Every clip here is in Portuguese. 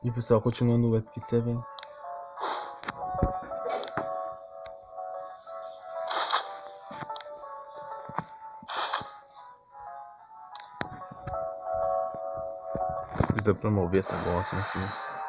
E pessoal, continuando o Epic 7. Precisa promover negócio aqui. Tem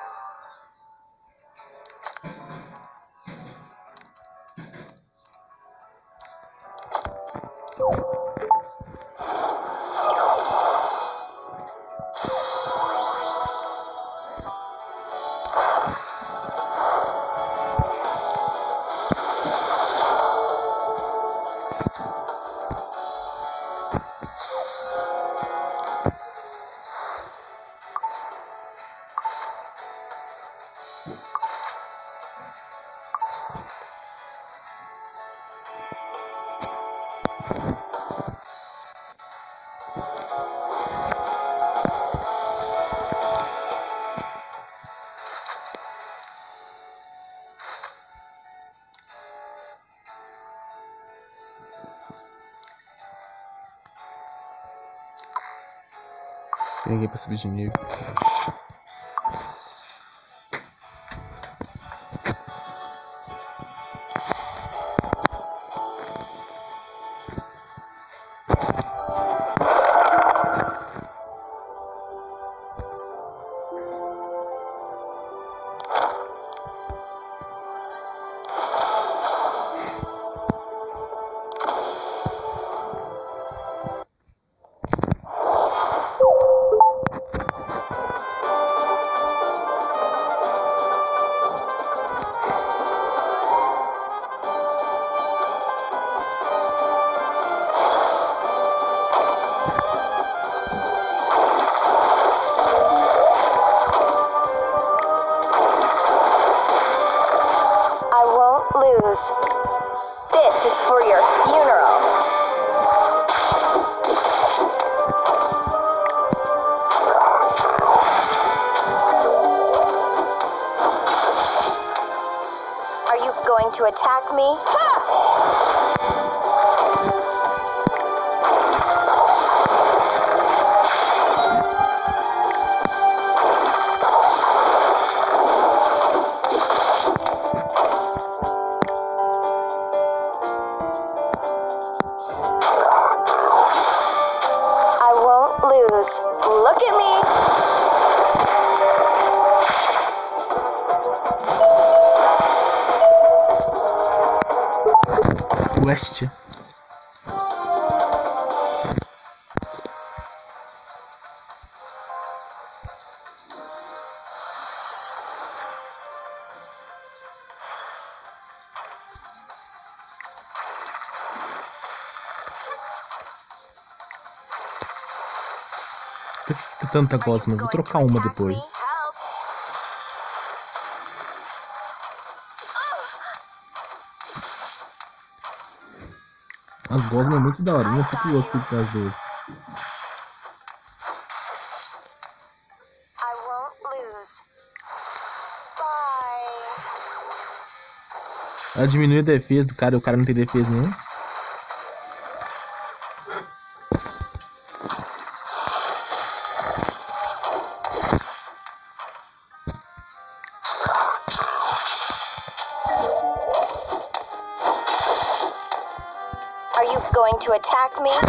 ninguém pra subir de nível. Tanta gosma? Vou trocar uma depois. As gosmas é muito da hora, não preciso gostar das duas. Ela diminui a defesa do cara e o cara não tem defesa nenhuma. To attack me?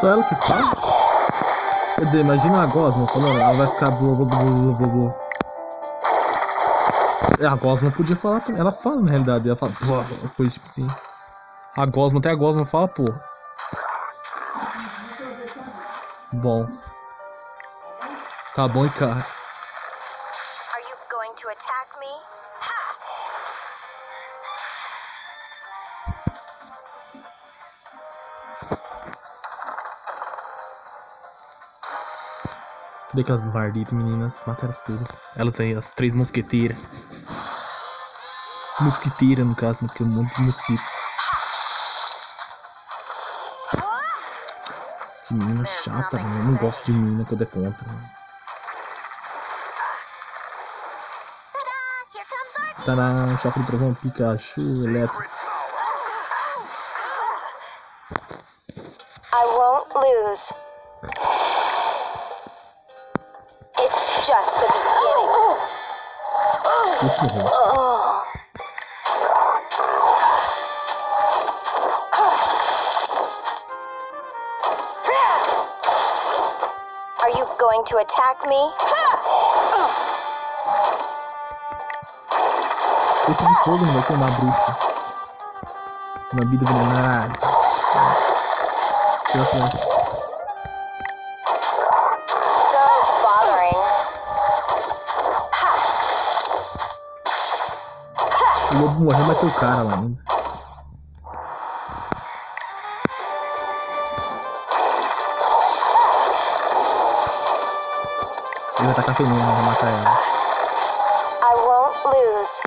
Só ela que fala. Quer dizer, imagina a Gosma falando, ela vai ficar blá blá blá blá blá blá. É, A Gosma podia falar também. Ela fala na realidade, ela fala, pô, coisa tipo assim. A Gosma, até a Gosma fala, pô. Bom. Tá bom e cara. Cadê aquelas barditas meninas? Mata elas tudo. Elas aí, as três mosqueteiras. Mosquiteira, no caso, né? Porque é um monte de mosquito. Que menina chata, mano. Eu não gosto de menina quando é contra. mano. Tadá, choque de trovão, Pikachu, elétrico. I won't lose. Just the beginning. Are you going to attack me? Esse de um fogo não vai bruxa. Uma O lobo morreu, mas tem o cara lá ainda. Ele vai tacar veneno, vai matar ela. I won't lose.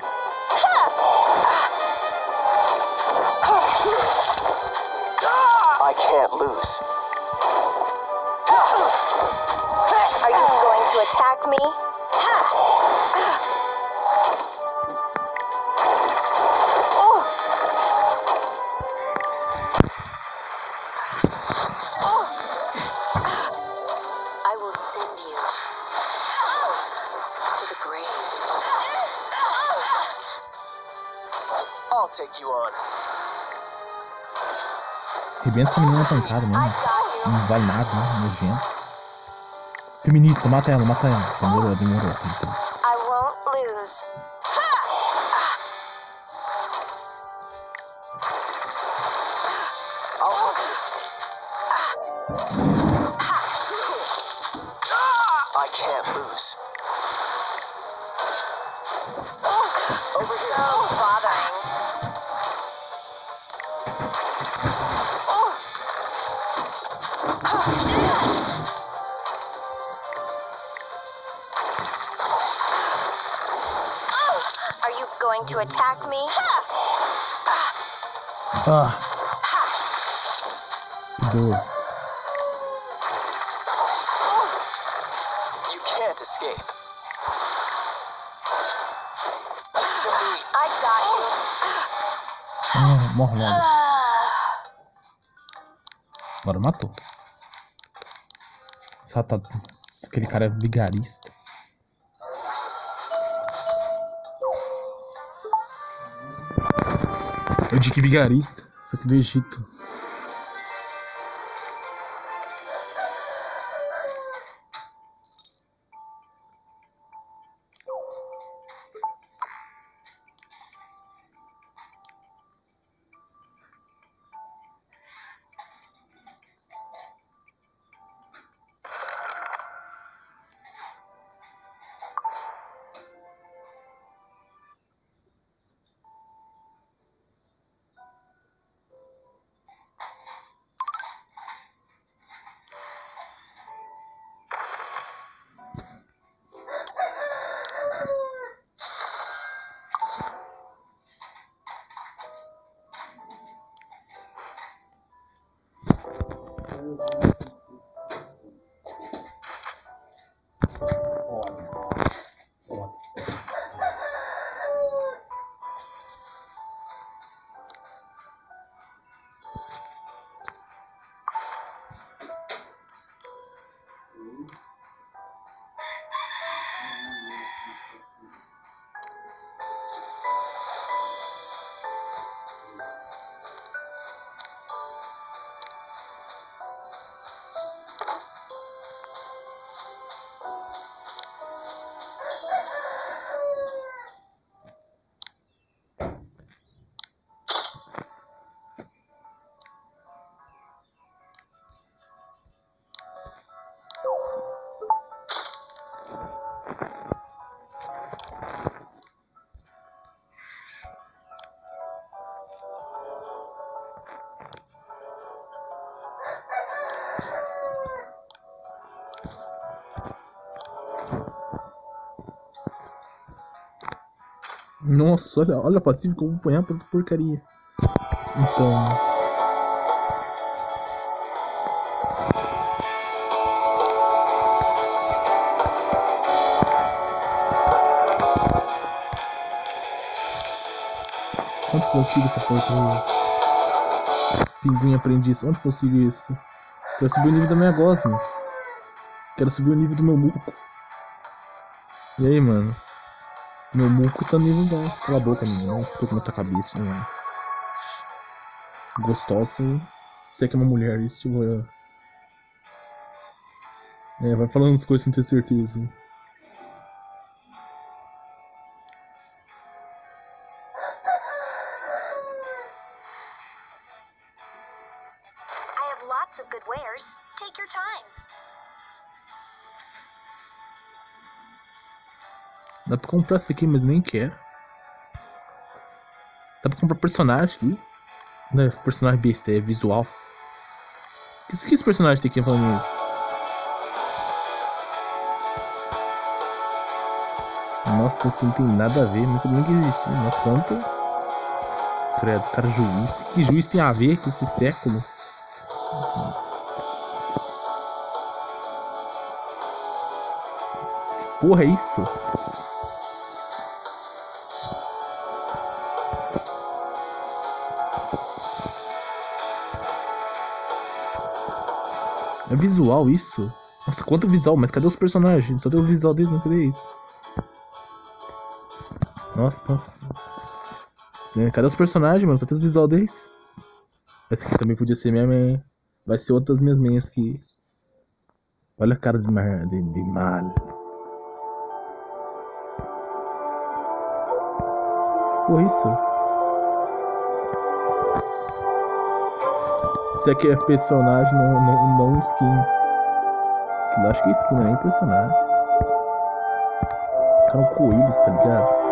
I can't lose. Are you going to attack me? Arrebenta essa menina na pancada mesmo. Não vale nada, né? Nojento. Feminista, mata ela, mata ela. Demorou, demorou. Então. I Só tá. Aquele cara vigarista. É o Dick Vigarista. Isso aqui do Egito. Nossa, olha, olha a passiva que eu vou apanhar pra essa porcaria. Então. Onde consigo essa porcaria? Pinguim aprendiz, onde consigo isso? Quero subir o nível da minha gosma. Quero subir o nível do meu muco. E aí, mano? Meu muco tá nível bom. Cala a boca, menino. Não tô com muita cabeça, mano. Gostosa. Você que é uma mulher, isso tipo. É, é vai falando as coisas sem ter certeza. Dá pra comprar isso aqui, mas nem quero. Dá pra comprar personagem aqui. Não é personagem besta, é visual. O que, que esse personagem tem aqui falando isso? Nossa, uns que não tem nada a ver, não sabia nem que existia. Nossa, quanto. Credo, cara, juiz. Que juiz tem a ver com esse século? Que porra é isso? Visual isso? Nossa, quanto visual, mas cadê os personagens? Só tem os visual deles, não cadê isso? Nossa, nossa. É, cadê os personagens, mano? Só tem os visual deles. Essa aqui também podia ser minha main. Vai ser outra das minhas mains que. Olha a cara de, mar... de, de mal. Porra, isso? Isso aqui é personagem, não, não, não skin. Eu acho que é skin, não é personagem. Ficaram coelhos, tá ligado?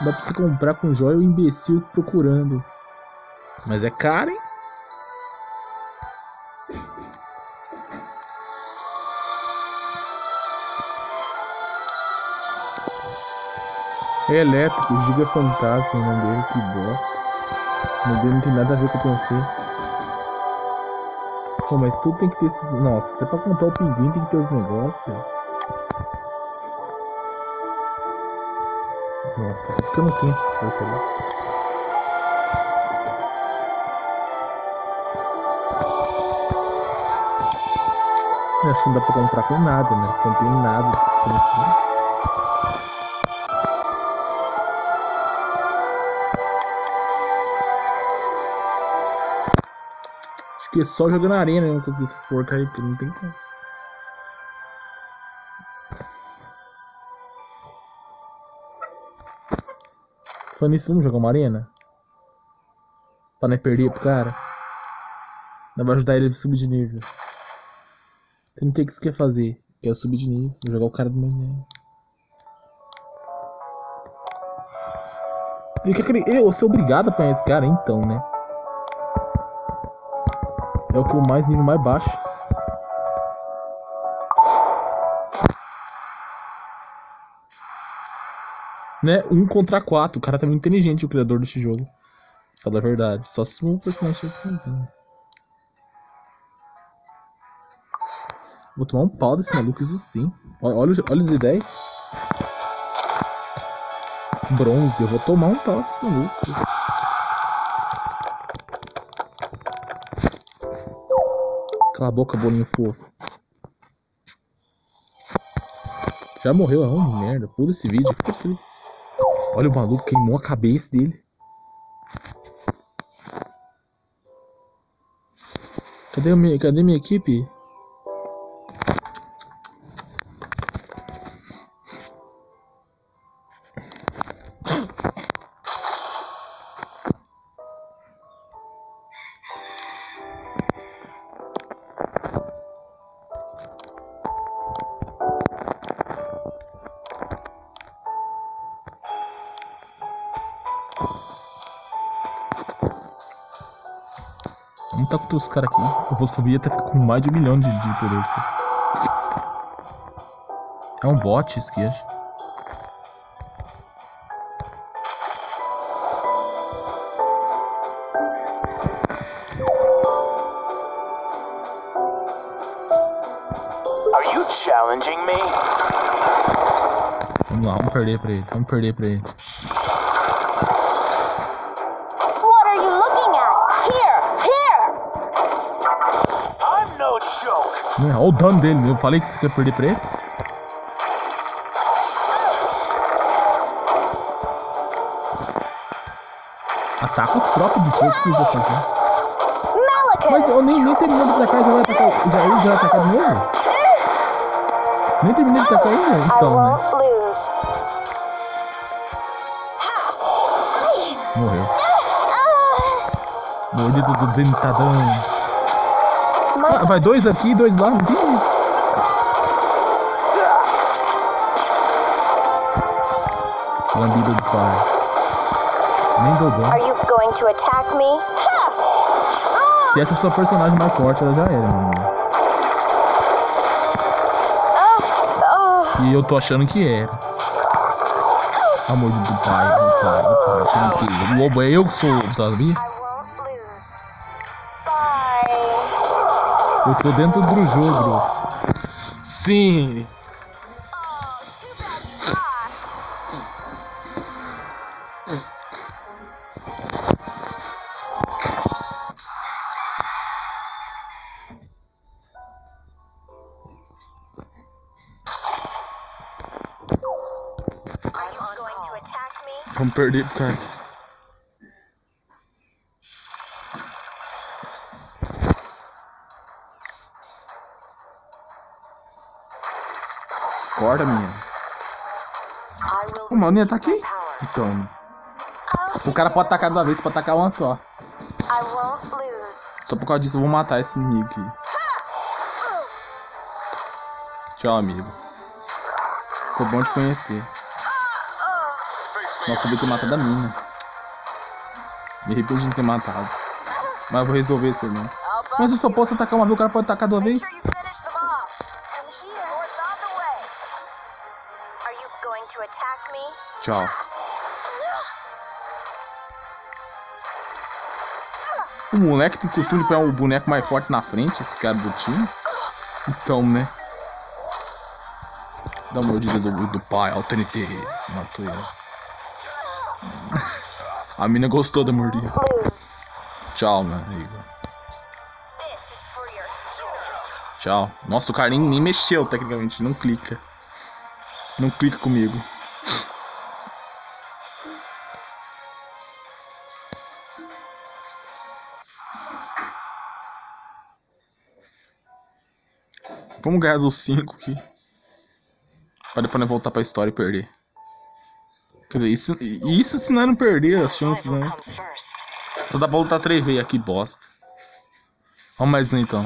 Dá pra você comprar com joia o imbecil procurando. Mas é caro, hein? Elétrico, Giga Fantasma, o nome dele, que bosta. O nome dele não tem nada a ver com o que eu pensei. Pô, mas tudo tem que ter esses. Nossa, até pra comprar o pinguim tem que ter os negócios. Nossa, só porque eu não tenho essas porcaria. Acho que não dá pra comprar com nada, né? Não tem nada de skin assim. Acho que é só jogando na arena eu não conseguir essas porcaria, porque não tem como. Falando nisso, vamos jogar uma arena? Pra não perder pro cara. Não vai ajudar ele a subir de nível. Tem que o que você quer fazer. Quer subir de nível, vou jogar o cara do meu nível. Ele quer que ele- eu sou obrigado a apanhar esse cara, então, né? É o que o mais nível mais baixo. Né? Um contra quatro. O cara tá muito inteligente, o criador desse jogo. Fala a verdade. Só se o personagem. Vou tomar um pau desse maluco, isso sim. Olha, olha as ideias. Bronze, eu vou tomar um pau desse maluco. Cala a boca, bolinho fofo. Já morreu aonde? Merda, pula esse vídeo. Fica feliz. Olha o maluco, queimou a cabeça dele. Cadê, minha, cadê minha equipe? Caras aqui. Eu vou subir até com mais de um milhão de, de interesse. É um bot isso aqui, acho. Vamos lá, vamos perder pra ele. Vamos perder pra ele. What are you looking at? Here, here! I'm no joke. Não é, Olha o dano dele. Eu falei que você quer perder pra ele. Ataca os próprios de fogo que eles atacam. Mas eu nem, nem terminei de atacar, já vai atacar. Já, ele já vai atacar de novo? Nem terminei de atacar ainda? Então, né? Morreu. Mordido do dentadão. Ah, vai dois aqui dois lá, não tem isso. Lambida do pai. Nem dano. Are you going to attack me? Ha! Se essa é a sua personagem mais forte, ela já era, meu amigo. Oh, E eu tô achando que era. Amor de do pai, do pai, do pai. O lobo é eu que sou o lobo, sabia? Eu tô dentro do jogo. Sim! Are you going to attack me? Vamos perder cara. Acorda, will O mano ia tá aqui? Então. O cara pode atacar de uma vez, pode atacar uma só. Só por causa disso eu vou matar esse inimigo aqui. Tchau, amigo. Foi bom te conhecer. Nossa, eu ter matado a mina. Me arrependi de ter matado. Mas eu vou resolver esse problema. Mas eu só posso atacar uma vez, o cara pode atacar duas vezes? Tchau. O moleque tem costume de pegar o boneco mais forte na frente, esse cara do time. Então, né? Dá uma mordida do, do pai, ao TNT. Matou ele. A mina gostou da mordida. Tchau, meu amigo. Tchau. Nossa, o cara nem, nem mexeu tecnicamente, não clica. Não clica comigo. Vamos ganhar dos 5 aqui. Pra depois não voltar pra história e perder. Quer dizer, isso, isso se nós não perder as chances, né? Só dá pra lutar 3 vezes aqui, bosta. Vamos mais um então.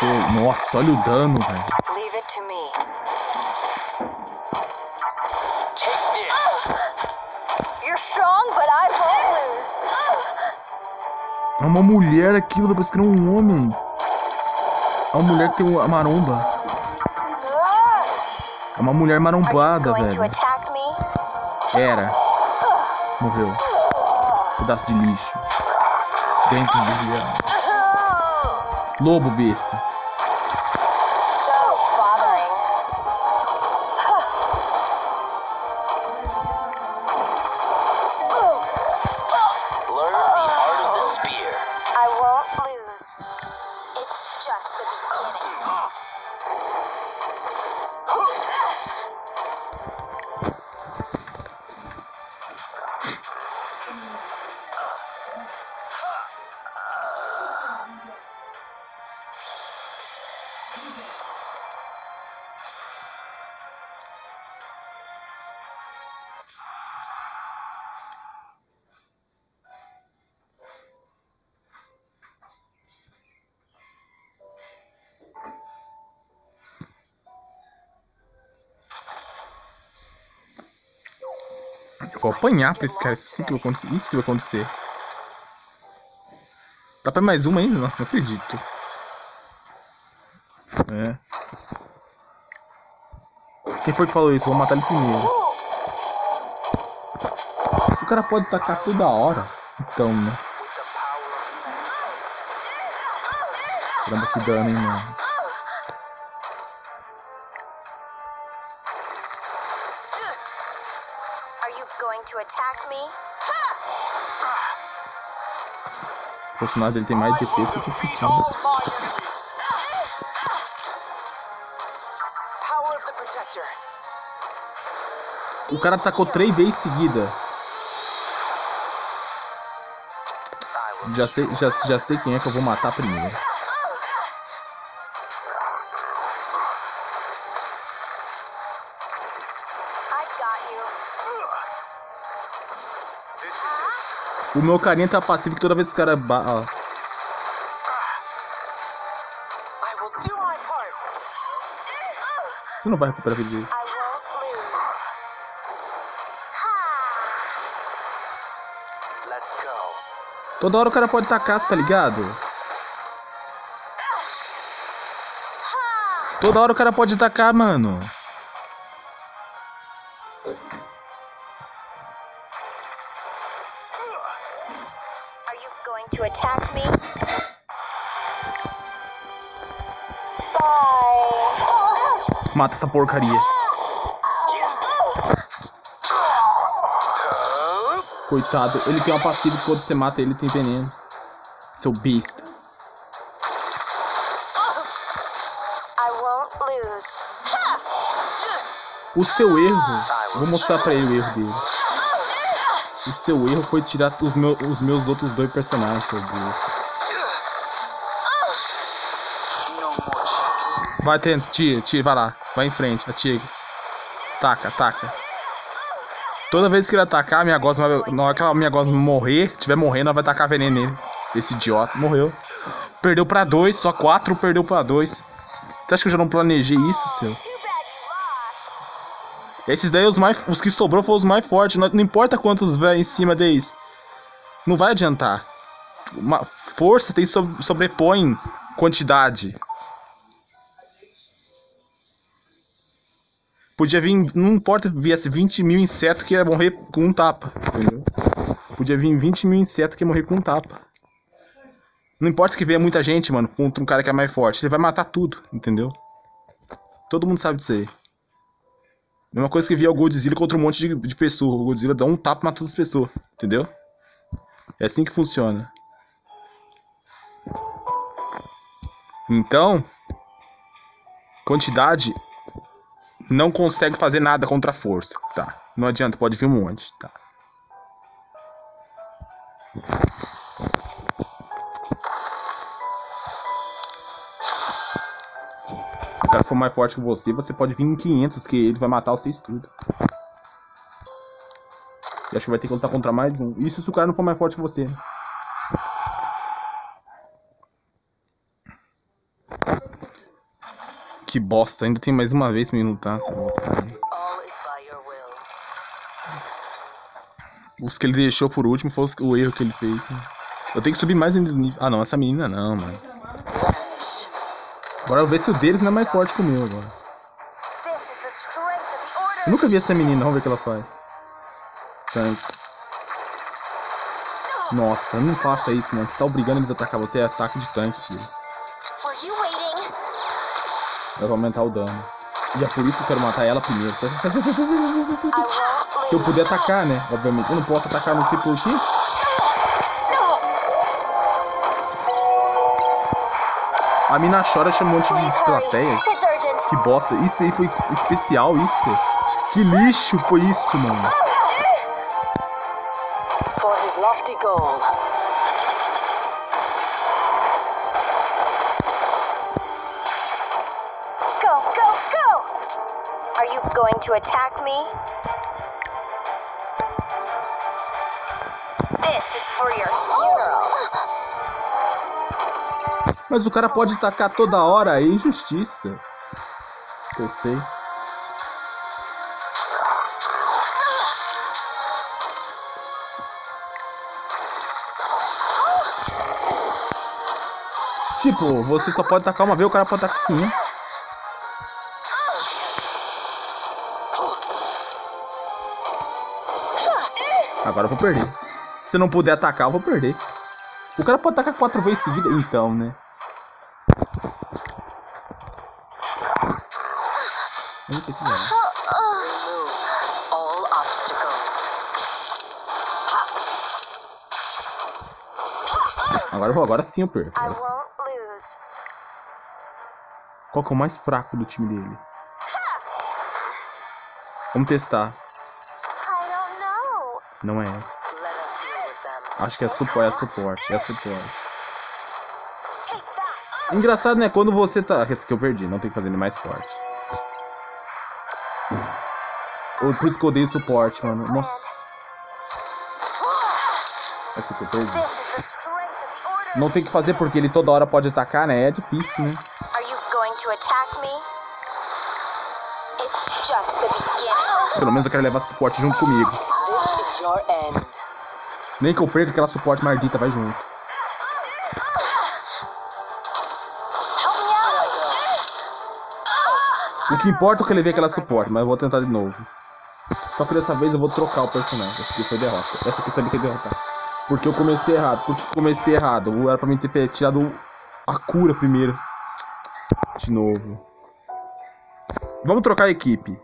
Pô, nossa, olha o dano, velho. This. You're strong, but I won't. É uma mulher aquilo, depois que era um homem. É uma mulher que tem uma maromba. É uma mulher marombada, velho. Era. Morreu. Pedaço de lixo. Dentes de viado. Lobo besta. Apanhar pra esse cara. Isso que vai acontecer. Isso que vai acontecer. Dá pra mais uma ainda? Nossa, não acredito. É. Quem foi que falou isso? Vou matar ele primeiro. O cara pode tacar toda hora. Então, né? Caramba, que dano, hein, mano. Personagem dele tem mais defesa que Protector. O cara tacou três vezes seguida. Já sei, já, já sei quem é que eu vou matar primeiro. O meu carinha tá passivo que toda vez que o cara. Ba ó, você não vai recuperar a vida. Toda hora o cara pode tacar, você tá ligado? Toda hora o cara pode tacar, mano. Going to attack me? Bye. Mata essa porcaria. Coitado, ele tem uma passiva que quando você mata ele tem veneno. Seu besta. I won't lose. O seu erro, vou mostrar pra ele o erro dele. O seu erro foi tirar os, meu, os meus outros dois personagens, seu checking. Vai, tenta, tira, tira, vai lá. Vai em frente, atira. Taca, ataca. Toda vez que ele atacar, minha gosma vai. Na hora que a minha gosma morrer, tiver morrendo, ela vai tacar veneno nele. Esse idiota. Morreu. Perdeu pra dois, só quatro perdeu pra dois. Você acha que eu já não planejei isso, seu? Esses daí, os, mais, os que sobrou foram os mais fortes. Não, não importa quantos vai em cima deles. Não vai adiantar. Uma força tem so- sobrepõe quantidade. Podia vir, não importa se viesse 20 mil insetos que ia morrer com um tapa, entendeu? Podia vir 20 mil insetos que ia morrer com um tapa. Não importa que venha muita gente, mano, contra um cara que é mais forte. Ele vai matar tudo, entendeu? Todo mundo sabe disso aí. Mesma coisa que via o Godzilla contra um monte de, de pessoas. O Godzilla dá um tapa e mata todas as pessoas, entendeu? É assim que funciona. Então, quantidade não consegue fazer nada contra a força, tá? Não adianta, pode vir um monte, tá? Mais forte que você, você pode vir em 500 que ele vai matar vocês tudo. E acho que vai ter que lutar contra mais um. Isso se o cara não for mais forte que você. Que bosta, ainda tem mais uma vez pra mim lutar essa bosta. Os que ele deixou por último foi o erro que ele fez. Eu tenho que subir mais ainda. Ah não, essa menina não, mano. Agora eu ver se o deles não é mais forte que o meu agora. Eu nunca vi essa menina, vamos ver o que ela faz. Tanque. Nossa, não faça isso, mano. Você tá obrigando eles a atacar você, é ataque de tanque, filho. Waiting? Vai aumentar o dano. E é por isso que eu quero matar ela primeiro. Se eu puder atacar, né? Obviamente. Eu não posso atacar, não sei por A mina chora chama um monte de plateia. Que bosta. Isso aí foi especial, isso. Que lixo foi isso, mano. For his lofty goal. Go, go, go! Are you going to attack me? This is for your funeral. Mas o cara pode tacar toda hora, aí, injustiça. Eu sei. Tipo, você só pode tacar uma vez, o cara pode tacar quinhentos. Agora eu vou perder. Se não puder atacar, eu vou perder. O cara pode atacar quatro vezes seguida? Então, né? Agora sim eu perco. Agora sim. Qual que é o mais fraco do time dele? Vamos testar. Não é essa. Acho que é suporte, é suporte, é suporte. Take that. Engraçado, né? Quando você tá. Esse aqui eu perdi, não tem que fazer ele mais forte. Ou por isso que eu odeio suporte, mano. Nossa. Esse aqui eu perdi. Não tem que fazer porque ele toda hora pode atacar, né? É difícil, né? Are you going to attack me? It's just the beginning. Pelo menos eu quero levar suporte junto comigo. Nem que eu perca aquela suporte maldita, vai junto. Help me out. O que importa é que eu levei aquela suporte, mas eu vou tentar de novo. Só que dessa vez eu vou trocar o personagem. Essa aqui foi derrota. Essa aqui sabia que derrotar. Porque eu comecei errado. Porque comecei errado. Era pra mim ter tirado a cura primeiro. De novo. Vamos trocar a equipe.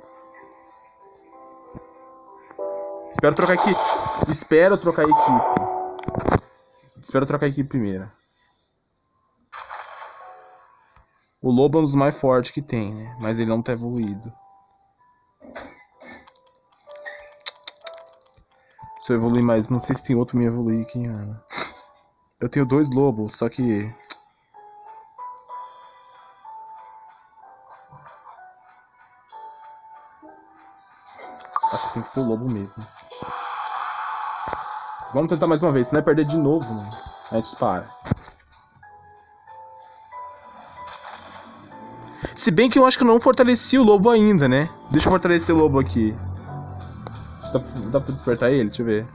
Espero trocar equipe. Espero trocar a equipe. Espero trocar a equipe primeiro. O lobo é um dos mais fortes que tem, né? Mas ele não tá evoluído. Se eu evoluir mais, não sei se tem outro me evoluir aqui, mano. Eu tenho dois lobos, só que. Acho que tem que ser o lobo mesmo. Vamos tentar mais uma vez, senão é perder de novo, mano. A gente para. Se bem que eu acho que eu não fortaleci o lobo ainda, né? Deixa eu fortalecer o lobo aqui. Dá, dá pra despertar ele? Deixa eu ver.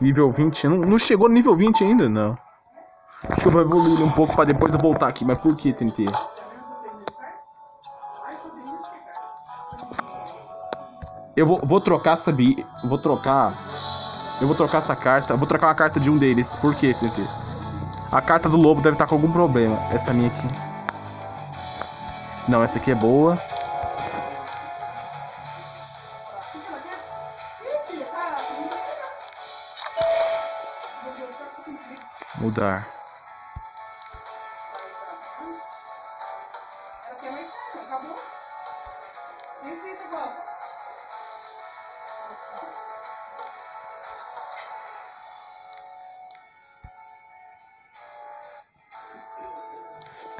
Nível 20. Não, não chegou no nível 20 ainda, não. Que vou evoluir um pouco pra depois eu voltar aqui. Mas por que, TNT? Eu vou, vou trocar, sabe? Vou trocar. Eu vou trocar essa carta. Vou trocar uma carta de um deles. Por quê, TNT? A carta do lobo deve estar com algum problema. Essa minha aqui. Não, essa aqui é boa. Mudar.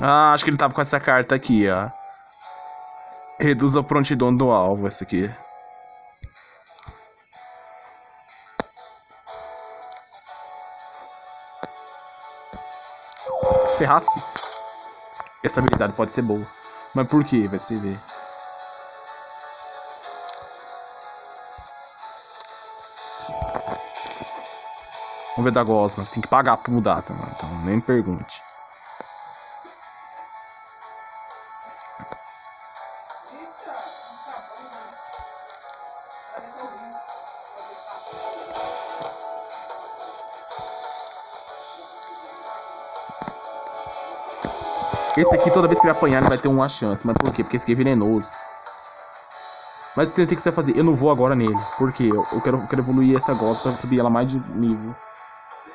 Ah, acho que ele tava com essa carta aqui, ó. Reduz a prontidão do alvo, essa aqui. Ferrasse. Essa habilidade pode ser boa. Mas por que? Vai se ver. Vamos ver da Gosma. Você tem que pagar pra mudar, tá? Então nem pergunte. Esse aqui, toda vez que ele apanhar, ele vai ter uma chance. Mas por quê? Porque esse aqui é venenoso. Mas tem que você vai fazer. Eu não vou agora nele. Por quê? Eu, eu quero, eu quero evoluir essa Gosma pra subir ela mais de nível.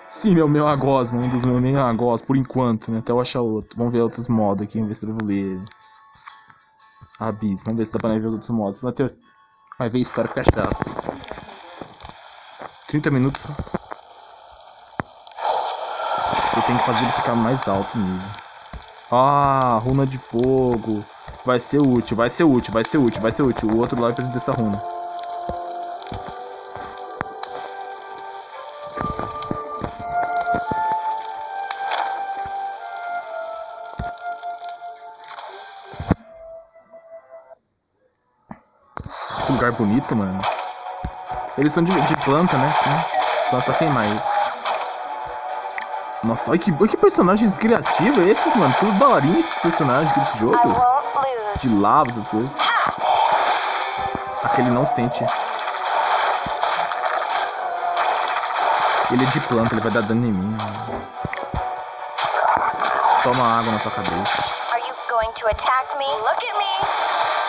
Sim, meu meu Gosma. Um dos meus meus Gosma, por enquanto, né? Até eu achar outro. Vamos ver outros modos aqui. Vamos ver se eu evoluir ele. Abismo. Vamos ver se dá pra ver outros modos. Vai, ter... vai ver história fica chato. 30 minutos. Você tem que fazer ele ficar mais alto o nível. Ah, runa de fogo. Vai ser útil, vai ser útil, vai ser útil, vai ser útil. O outro lá precisa dessa runa. Lugar bonito, mano. Eles são de, de planta, né? Sim. Então só queimar eles. Nossa, olha que, olha que personagens criativos esses, mano. Tudo daorinha esses personagens aqui desse jogo. De lava, essas coisas. Aquele não sente. Ele é de planta, ele vai dar dano em mim. Toma água na tua cabeça. Are you going to attack me? Look at me.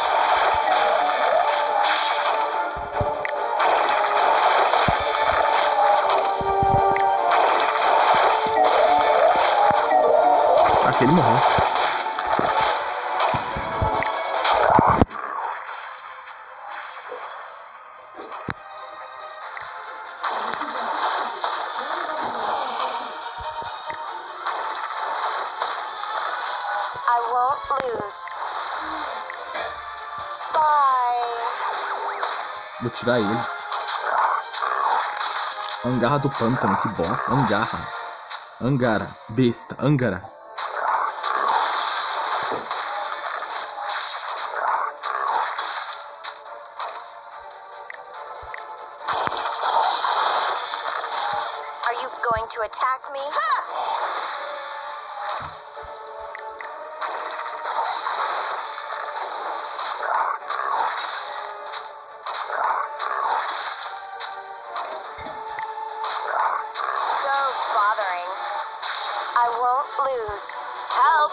Morreu. Won't lose. Bye. Vou tirar ele. Angarra do pântano, que bosta. Angarra. Angara. Besta. Angara. Lose. Help!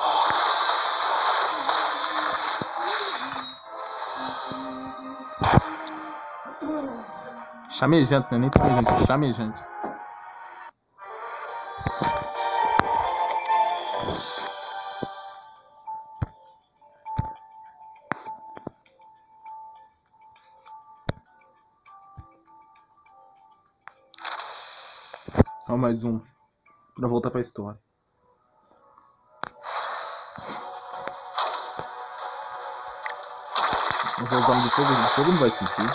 Chamejante, não é nem chamejante, é chamejante. Ó, mais um. Pra voltar pra história. Um de fogo, de fogo não vai sentir.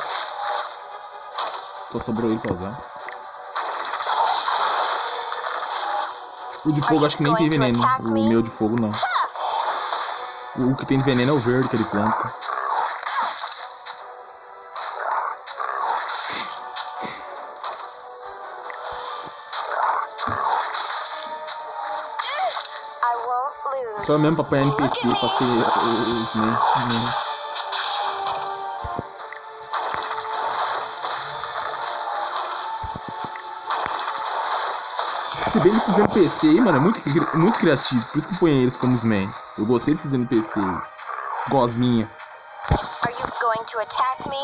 Só sobrou ele pra usar. O de fogo acho que nem tem veneno. O meu de fogo não. O que tem de veneno é o verde que ele planta. Só mesmo pra apanhar NPC, pra ser os né, Se bem esses NPC aí, mano, é muito, muito criativo. Por isso que eu ponho eles como os men. Eu gostei desses NPC. Gosminha. Attack me?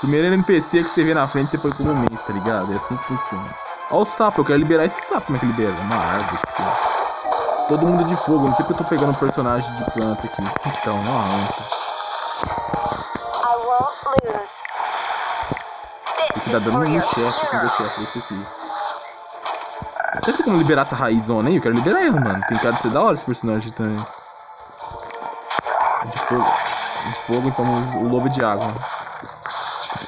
Primeiro NPC que você vê na frente, você põe como men, tá ligado? É assim que funciona. Ó o sapo, eu quero liberar esse sapo. Como é que libera? Uma árvore. Aqui. Todo mundo é de fogo. Não sei porque eu tô pegando um personagem de planta aqui. Então, uma anta. Tem que dar dano no chefe, com o hero. chefe desse aqui. Tem como liberar essa raizona aí? Eu quero liberar ele, mano. Tem cara de ser da hora esse personagem também. De fogo. De fogo, então o lobo de água.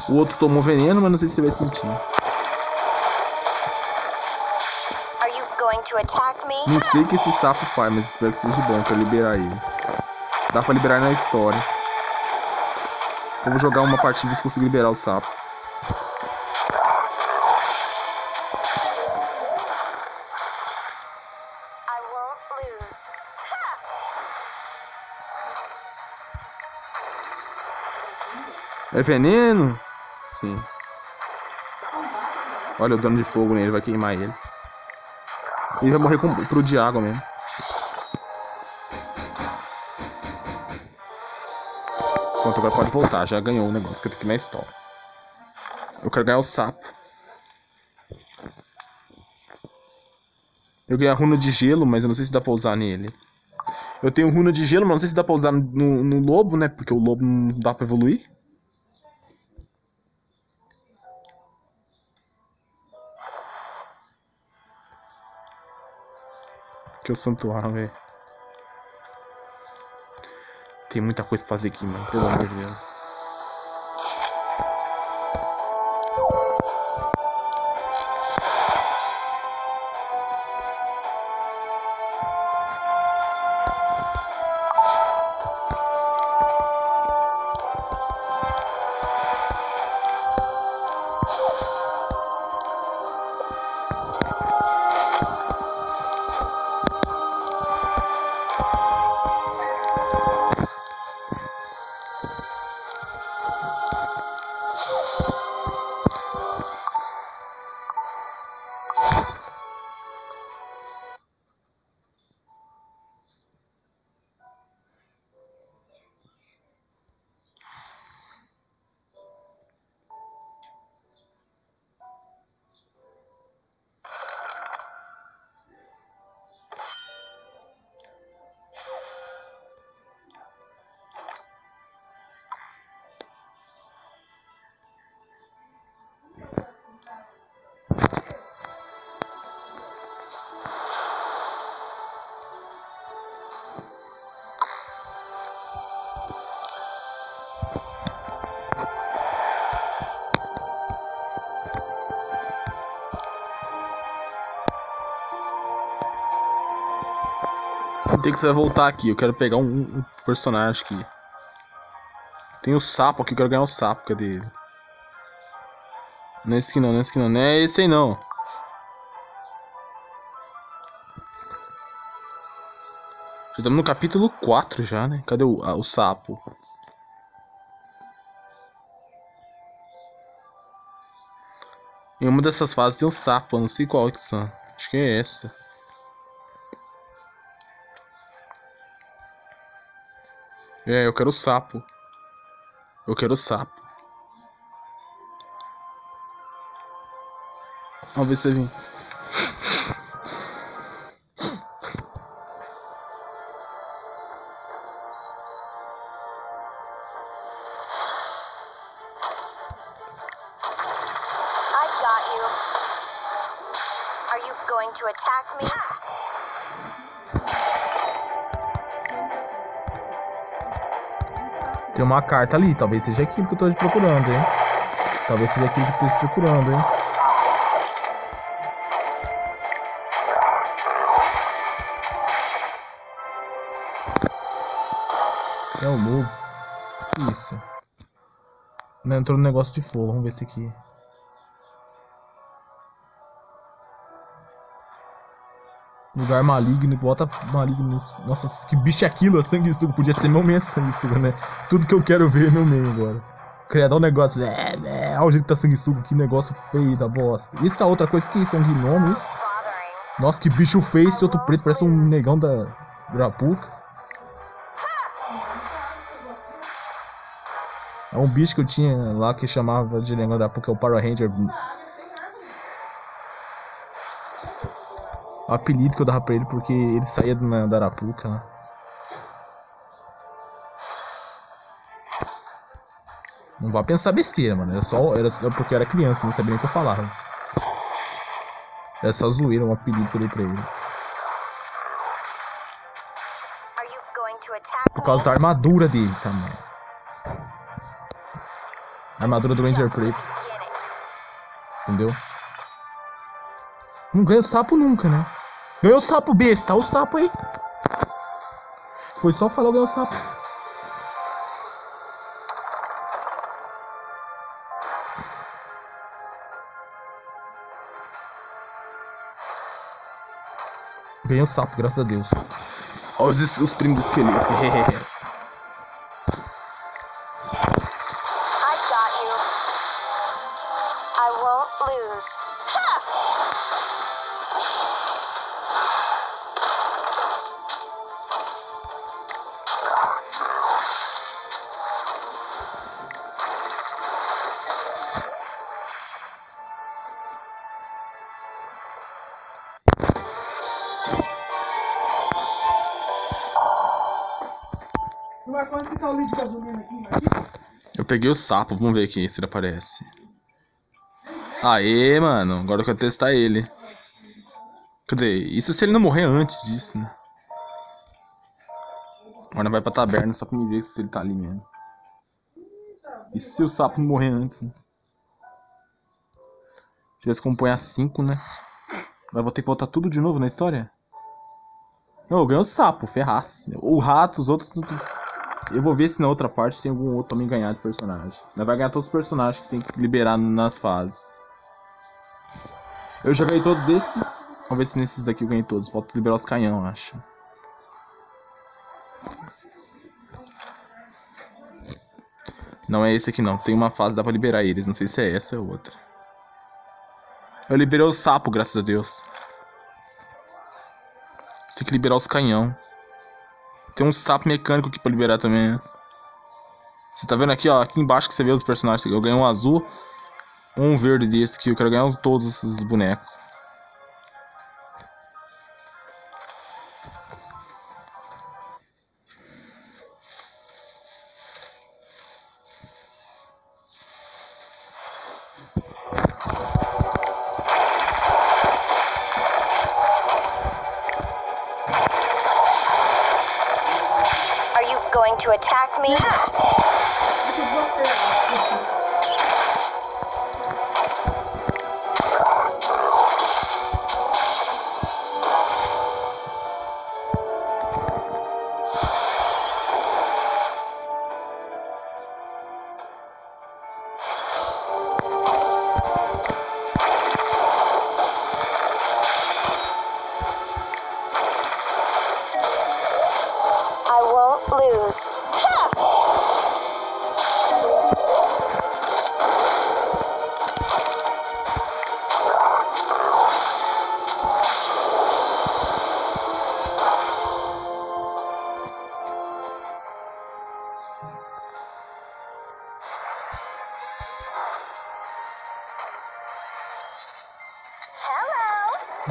O outro tomou veneno, mas não sei se ele vai sentir. Não sei o que esse sapo faz, mas espero que seja bom. Quero liberar ele. Dá pra liberar na história. Eu vou jogar uma partida e ver se consigo liberar o sapo. É veneno? Sim. Olha o dano de fogo nele, vai queimar ele. Ele vai morrer com, pro água mesmo. Pronto, agora pode voltar. Já ganhou o negócio que tem aqui na história. Eu quero ganhar o sapo. Eu ganhei a runa de gelo, mas eu não sei se dá pra usar nele. Eu tenho runa de gelo, mas não sei se dá pra usar no, no lobo, né? Porque o lobo não dá pra evoluir. Que é o santuário, velho. Tem muita coisa pra fazer aqui, mano. Pelo amor de Deus. Que você vai voltar aqui. Eu quero pegar um, um personagem aqui. Tem o sapo aqui, eu quero ganhar o sapo. Cadê ele? Não é esse aqui não, não é esse aqui não. Não é esse aí não. Já estamos no capítulo 4 já, né? Cadê o, ah, o sapo? Em uma dessas fases tem um sapo, eu não sei qual que são. Acho que é essa. É, eu quero sapo. Eu quero sapo. Vamos ver se ele vem. Carta ali, talvez seja aquilo que eu tô procurando, hein? Talvez seja aquilo que eu tô procurando, hein? É o. Que Isso. Entrou no negócio de fogo, vamos ver esse aqui. Lugar maligno, bota maligno. Nossa, que bicho é aquilo? É sanguessuga. Podia ser meu mesmo sanguessuga, né? Tudo que eu quero ver é meu meio agora. Criar um negócio. É, é, olha o jeito que tá sanguessuga, que negócio feio da bosta. Isso é outra coisa que são gnomos. Bothering. Nossa, que bicho feio esse outro preto, parece um negão da Grapuca. É um bicho que eu tinha lá que chamava de negão da Grapuca, é o Power Ranger. O apelido que eu dava pra ele porque ele saía do, da Arapuca. Né? Não vá pensar besteira, mano. Era só era porque eu era criança, não sabia nem o que eu falava. Era só zoeira, um apelido que eu dei pra ele. Por causa da armadura dele, tá, mano? A armadura do Ranger Preto, entendeu? Não ganha o sapo nunca, né? Ganhou o sapo besta, o sapo aí. Foi só falar ganhou o sapo. Ganhei o sapo, graças a Deus. Olha os, os primos do esqueleto. peguei o sapo, vamos ver aqui se ele aparece. Aê, mano, agora eu quero testar ele. Quer dizer, isso se ele não morrer antes disso, né? Agora vai pra taberna só pra me ver se ele tá ali mesmo. E se o sapo morrer antes, né? Se põe a 5, né? Agora vou ter que voltar tudo de novo na história? Não, eu ganho o sapo, ferrasse. O rato, os outros. tudo- Eu vou ver se na outra parte tem algum outro também ganhar de personagem. Vai ganhar todos os personagens que tem que liberar nas fases. Eu já ganhei todos desses. Vamos ver se nesses daqui eu ganhei todos. Falta liberar os canhão, acho. Não é esse aqui não. Tem uma fase dá pra liberar eles. Não sei se é essa ou outra. Eu liberei o sapo, graças a Deus. Você tem que liberar os canhão. Tem um sapo mecânico aqui pra liberar também, né? Você tá vendo aqui, ó? Aqui embaixo que você vê os personagens. Eu ganhei um azul. Um verde desse aqui. Eu quero ganhar os- todos esses bonecos.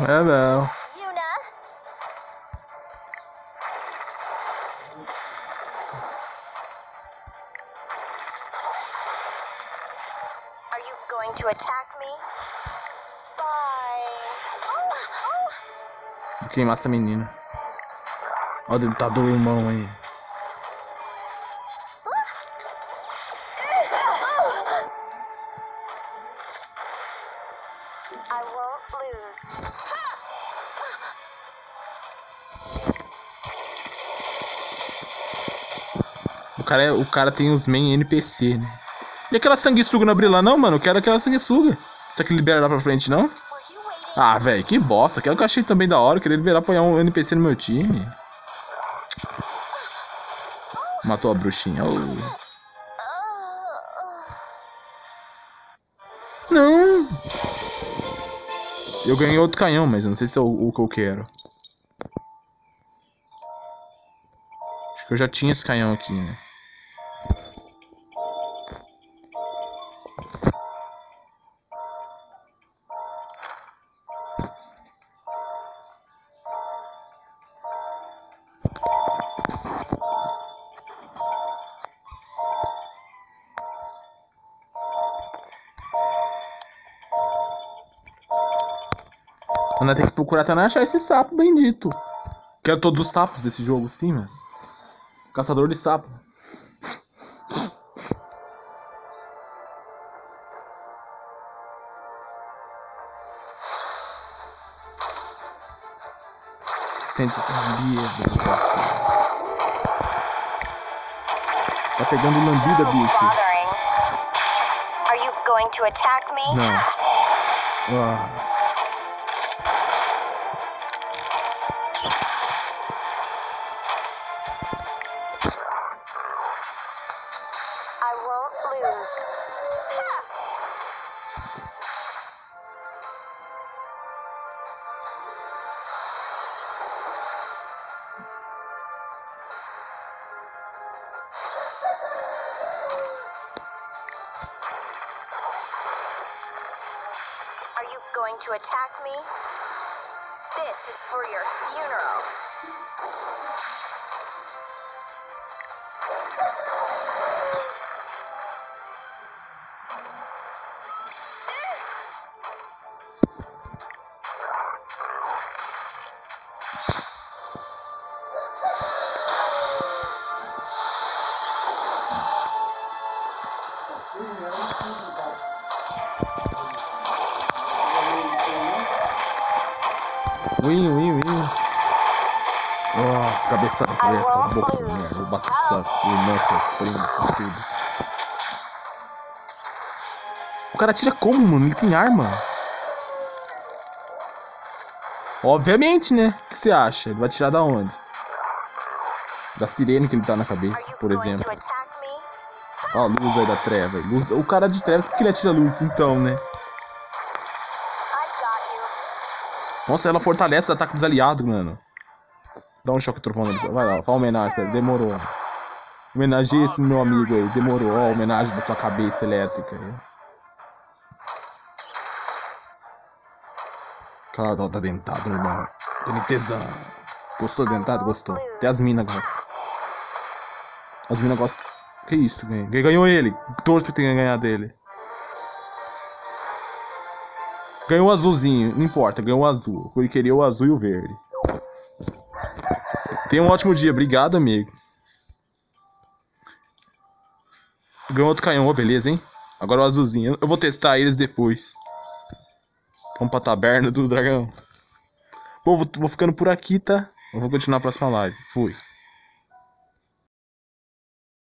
É, não. Yuna. Are you going to attack me? Bye. Oh, oh. Essa menina. Ó o dentador irmão aí. Cara, é, o cara tem os main NPC, né? E aquela sanguessuga não abriu lá não, mano? Eu quero aquela sanguessuga. Será que libera lá pra frente, não? Ah, velho, que bosta. Aquela que eu achei também da hora. Eu queria liberar apoiar um NPC no meu time. Matou a bruxinha. Oh. Não! Eu ganhei outro canhão, mas eu não sei se é o, o que eu quero. Acho que eu já tinha esse canhão aqui, né? Nós tem que procurar até nós achar esse sapo bendito. Quero todos os sapos desse jogo, sim, mano. Caçador de sapo. Sente esse bêbado. Tá pegando lambida, bicho. Bothering. Are you going to attack me? Não. Ah. reunião pública. Win, win, win. Oh, cabeça fresca, boca merda, bate saco, irmã, suas primas, tudo. O cara tira como, mano? Ele tem arma. Obviamente, né? O que você acha? Ele vai tirar da onde? Da sirene que ele tá na cabeça, por exemplo. Ó, luz aí da treva. Luz- O cara de trevas, por que ele atira luz então, né? Nossa, ela fortalece o ataque dos aliados, mano. Dá um choque trovão ali. Vai lá, faz uma homenagem. Demorou. Homenageia esse meu amigo aí. Demorou. Ó, homenagem da tua cabeça elétrica aí. Ó, tá dentado, irmão. Tem tesão. Gostou do dentado? Gostou. Até as minas gostam. As minas gostam. Que isso. Quem ganhou ele? Torço pra ter ganhado dele. Ganhou o azulzinho, não importa, ganhou o azul. Ele queria o azul e o verde. Tenha um ótimo dia, obrigado, amigo. Ganhou outro canhão, beleza, hein? Agora o azulzinho. Eu vou testar eles depois. Vamos pra taberna do dragão. Bom, vou, vou ficando por aqui, tá? Eu vou continuar a próxima live. Fui.